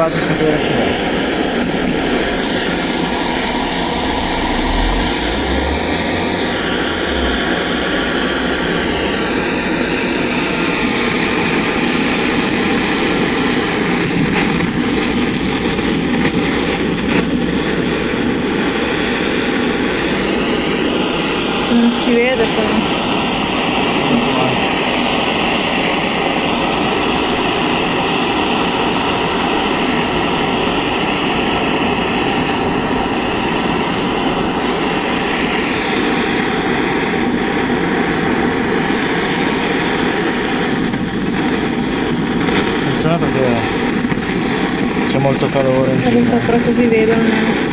sapere, vorrei quasi sapere chi è. Non si perché c'è molto calore in giro. sopra così vedono.